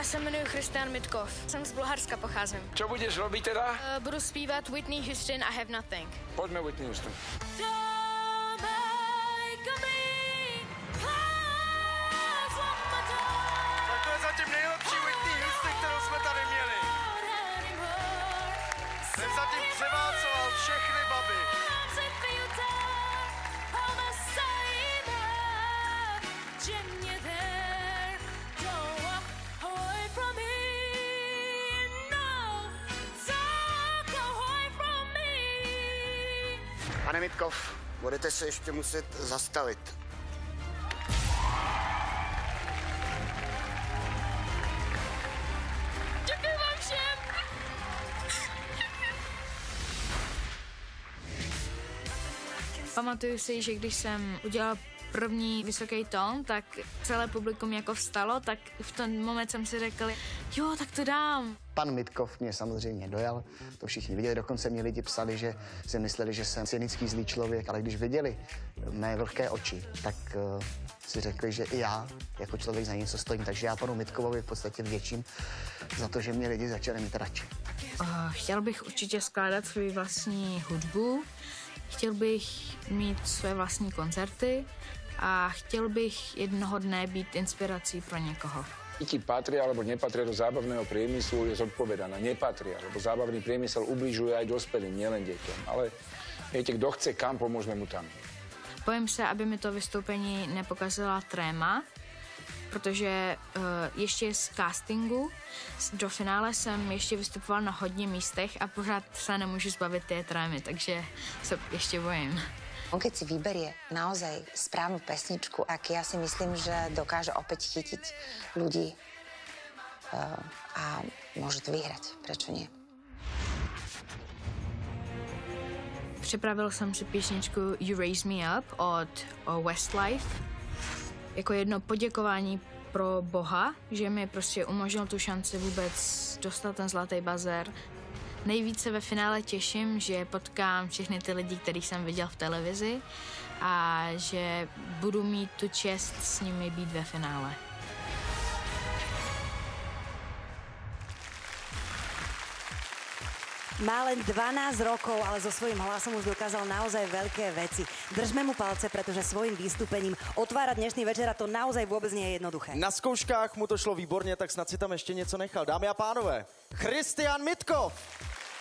Já se jmenuji Christian Mitkov. Jsem z Bulharska pocházím. Čo budeš robiť teda? Uh, budu zpívat Whitney Houston I Have Nothing. Poďme Whitney Houston. Tak to je zatím nejlepší Whitney Houston, kterou jsme tady měli. Ten zatím převálcoval všechny Pane Mitkov, budete se ještě muset zastavit. Děkuji vám všem. Pamatuju si, že když jsem udělal první vysoký tón, tak celé publikum jako vstalo, tak v ten moment jsem si řekl, jo, tak to dám. Pan Mitkov mě samozřejmě dojal, to všichni viděli, dokonce mě lidi psali, že si mysleli, že jsem cynický zlý člověk, ale když viděli mé vlhké oči, tak uh, si řekli, že i já jako člověk za něco stojím, takže já panu Mitkovovi v podstatě vděčím za to, že mě lidi začali mít radši. Uh, chtěl bych určitě skládat svou vlastní hudbu, chtěl bych mít své vlastní koncerty a chtěl bych jednoho dne být inspirací pro někoho. Deti patria alebo nepatria do zábavného priemyslu je zodpovedaná. Nepatria, lebo zábavný priemysel ubližuje aj dospelým, nielen deťom. Ale viete, kto chce kam, pomôžeme mu tam. Bojím se, aby mi to vystoupení nepokazila tréma, protože uh, ještě z castingu do finále jsem ještě vystupoval na hodně místech a pořád se nemůžu zbavit té trémy, takže se ještě bojím. On keď si vyberie naozaj správnu pesničku, ak ja si myslím, že dokáže opäť chytiť ľudí uh, a môže to vyhrať. Prečo nie? Připravil jsem si písničku You Raise Me Up od o Westlife jako jedno poděkování pro Boha, že mi prostě umožnil tu šanci vůbec dostat ten zlatý bazér. Nejvíce ve finále těším, že potkám všechny ty lidi, kterých jsem viděl v televizi a že budu mít tu čest s nimi být ve finále. Má len 12 rokov, ale so svojím hlasom už dokázal naozaj veľké veci. Držme mu palce, pretože svojim vystúpením otvárať dnešný večer a to naozaj vôbec nie je jednoduché. Na zkouškách mu to šlo výborně, tak snad si tam ještě něco nechal. Dámy a pánové, Christian Mitkov.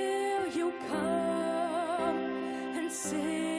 until you come and sit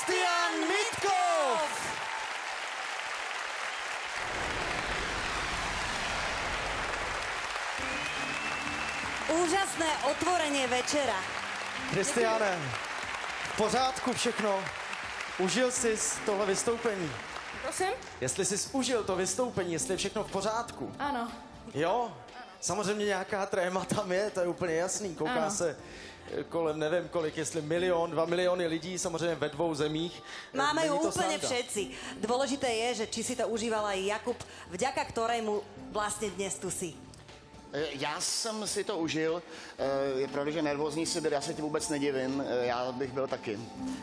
Christian Mitkov! Úžasné otvorenie večera. Kristiane, v pořádku všechno. Užil jsi tohle vystoupení? Prosím? Jestli jsi užil to vystoupení, jestli je všechno v pořádku. Ano. Jo, samozřejmě nějaká tréma tam je, to je úplně jasný. Kouká Ano. se eh, kolem nevím kolik, jestli milion, dva miliony lidí, samozřejmě ve dvou zemích. Eh, Máme ju sranda. všetci. Dôležité je, že či si to užíval aj Jakub, vďaka ktorému vlastne dnes tu si. Eh, Já jsem si to užil. Je pravda, že nervózní si byl, já se ti vůbec nedivím, já bych byl taky.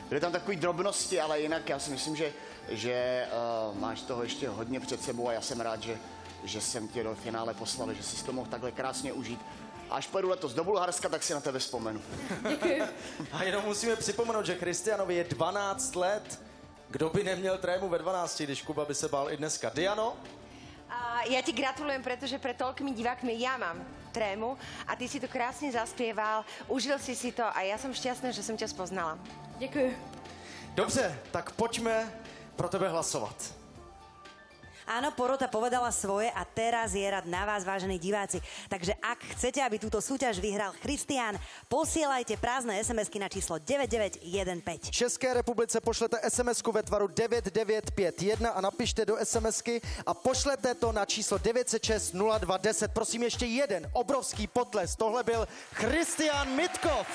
Byly tam takové drobnosti, ale jinak já si myslím, že, že máš toho ještě hodně před sebou a já jsem rád, že, že jsem tě do finále poslal, že jsi to mohl takhle krásně užít. A až pojedu letos do Bulharska, tak si na tebe vzpomenu. A jenom musíme připomenout, že Kristianovi je 12 let. Kdo by neměl trému ve 12, když Kuba by se bál i dneska. Diano? A ja ti gratulujem, pretože pre toľkými divákmi ja mám trému a ty si to krásne zaspieval, užil si si to a ja som šťastná, že som ťa spoznala. Děkuji. Dobře, tak pojďme pro tebe hlasovat. Áno, porota povedala svoje a teraz je rad na vás, vážení diváci. Takže ak chcete, aby túto súťaž vyhral Christian, posielajte prázdne SMS-ky na číslo 9915. České republice pošlete sms ve tvaru 9951 a napište do SMSky a pošlete to na číslo 906 0210. Prosím ještě jeden obrovský potles. Tohle byl Christian Mitkov.